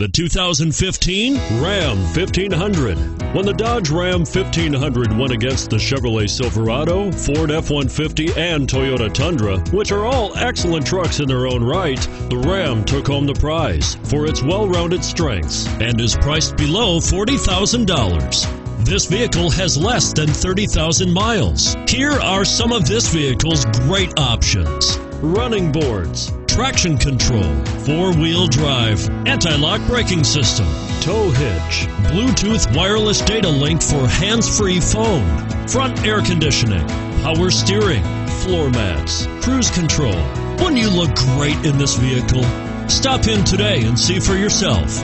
The 2015 Ram 1500. When the Dodge Ram 1500 went against the Chevrolet Silverado, Ford F 150, and Toyota Tundra, which are all excellent trucks in their own right, the Ram took home the prize for its well rounded strengths and is priced below $40,000. This vehicle has less than 30,000 miles. Here are some of this vehicle's great options running boards traction control, four wheel drive, anti lock braking system, tow hitch, Bluetooth wireless data link for hands free phone, front air conditioning, power steering, floor mats, cruise control. Wouldn't you look great in this vehicle? Stop in today and see for yourself.